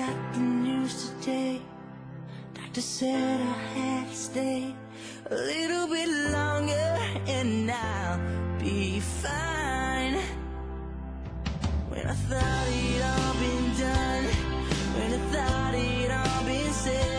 got the news today. Doctor said I had to stay a little bit longer and I'll be fine. When I thought it all been done, when I thought it all been said,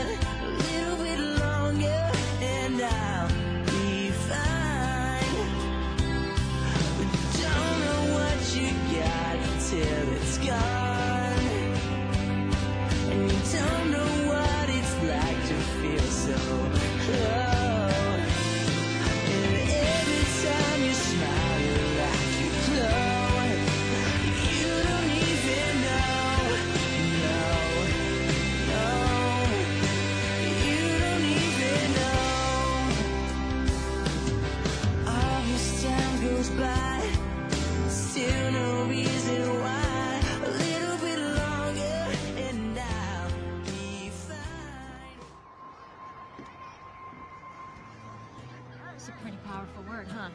It's a pretty powerful word, huh?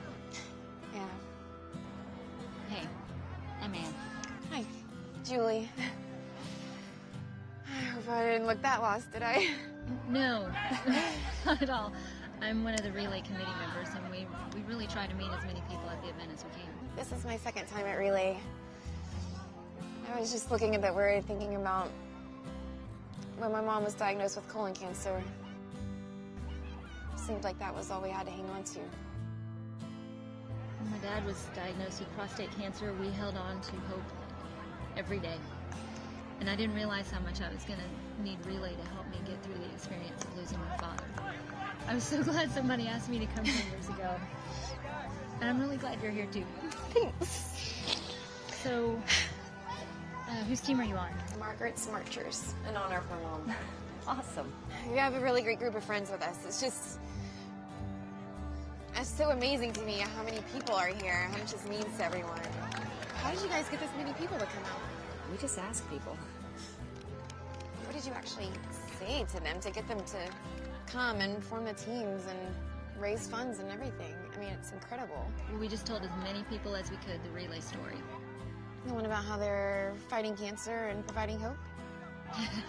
Yeah. Hey, I'm Ann. Hi, Julie. I hope I didn't look that lost, did I? No, not at all. I'm one of the relay committee members, and we we really try to meet as many people at the event as we. This is my second time at Relay. I was just looking at that word, thinking about when my mom was diagnosed with colon cancer. Seemed like that was all we had to hang on to. When my dad was diagnosed with prostate cancer, we held on to hope every day. And I didn't realize how much I was going to need Relay to help me get through the experience of losing my father. I was so glad somebody asked me to come here years ago. And I'm really glad you're here too. Thanks. So, uh, whose team are you on? Margaret's Marchers, in honor of my mom. Awesome. We have a really great group of friends with us. It's just. It's so amazing to me how many people are here, how much this means to everyone. How did you guys get this many people to come out? We just ask people. What did you actually say to them to get them to come and form the teams and raise funds and everything? I mean, it's incredible. Well, we just told as many people as we could the relay story. The one about how they're fighting cancer and providing hope?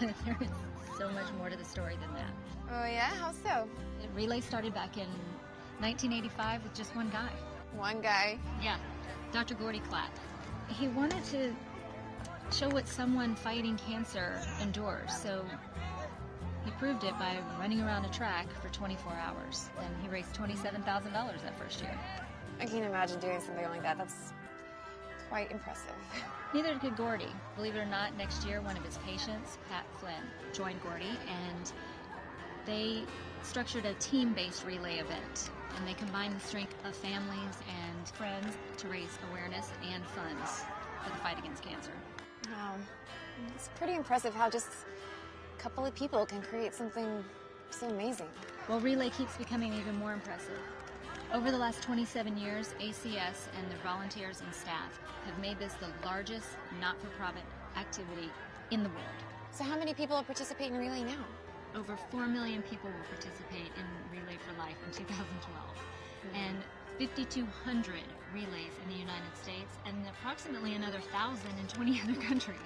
there is so much more to the story than that. Oh, yeah? How so? The relay started back in 1985 with just one guy. One guy. Yeah, Dr. Gordy Klatt. He wanted to show what someone fighting cancer endures, so proved it by running around a track for 24 hours. And he raised $27,000 that first year. I can't imagine doing something like that. That's quite impressive. Neither could Gordy. Believe it or not, next year one of his patients, Pat Flynn, joined Gordy and they structured a team-based relay event. And they combined the strength of families and friends to raise awareness and funds for the fight against cancer. Wow. It's pretty impressive how just couple of people can create something so amazing. Well, Relay keeps becoming even more impressive. Over the last 27 years, ACS and their volunteers and staff have made this the largest not-for-profit activity in the world. So, how many people participate in Relay now? Over 4 million people will participate in Relay for Life in 2012. And 5,200 relays in the United States and approximately another 1,000 in 20 other countries.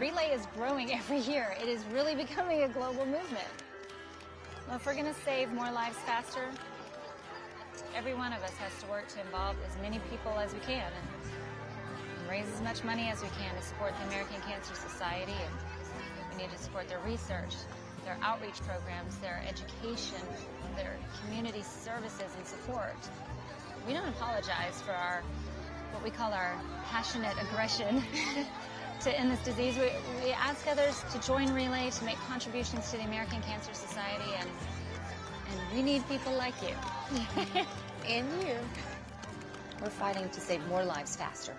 Relay is growing every year. It is really becoming a global movement. Well, if we're going to save more lives faster, every one of us has to work to involve as many people as we can and, raise as much money as we can to support the American Cancer Society. And we need to support their research, their outreach programs, their education, their community services and support. We don't apologize for our what we call our passionate aggression to end this disease. We, we ask others to join Relay to make contributions to the American Cancer Society, and and we need people like you. And you. We're fighting to save more lives faster.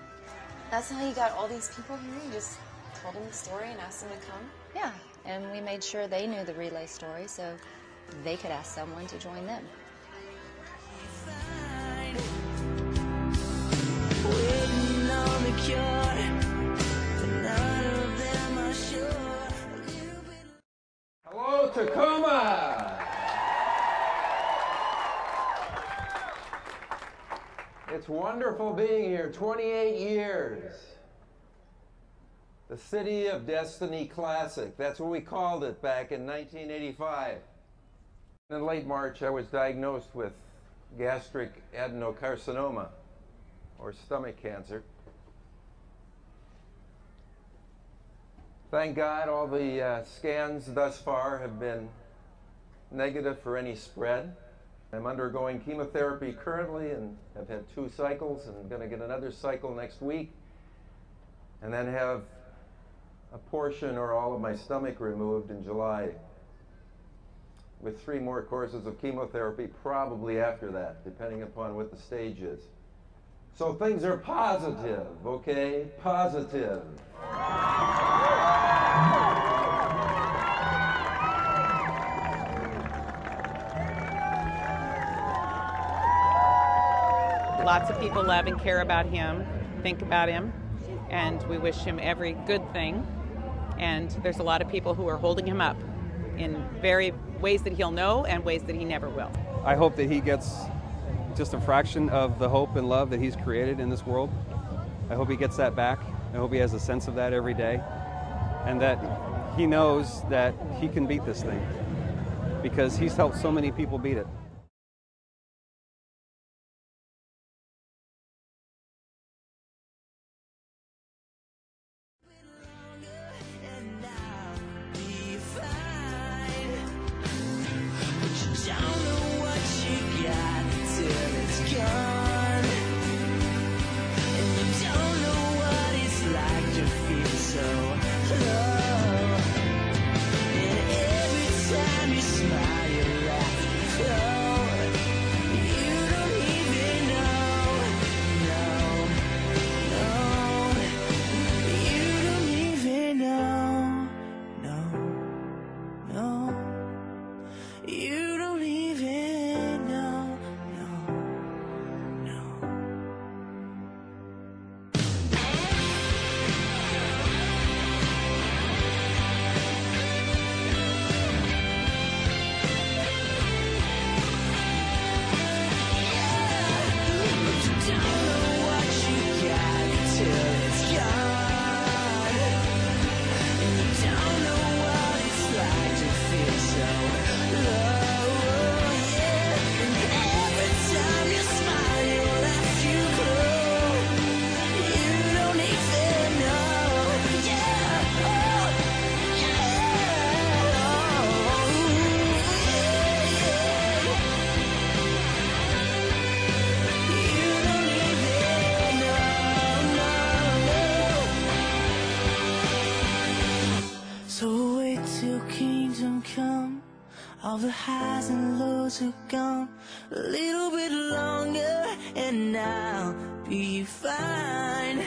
That's how you got all these people here? You just told them the story and asked them to come? Yeah, and we made sure they knew the relay story so they could ask someone to join them. Tacoma! It's wonderful being here. 28 years. The City of Destiny Classic. That's what we called it back in 1985. In late March, I was diagnosed with gastric adenocarcinoma, or stomach cancer. Thank God all the uh, scans thus far have been negative for any spread. I'm undergoing chemotherapy currently and have had two cycles and going to get another cycle next week and then have a portion or all of my stomach removed in July with three more courses of chemotherapy probably after that, depending upon what the stage is. So things are positive, okay? Positive. Lots of people love and care about him, think about him, and we wish him every good thing. And there's a lot of people who are holding him up in very ways that he'll know and ways that he never will. I hope that he gets just a fraction of the hope and love that he's created in this world. I hope he gets that back. I hope he has a sense of that every day and that he knows that he can beat this thing because he's helped so many people beat it. All the highs and lows are gone. A little bit longer, and I'll be fine.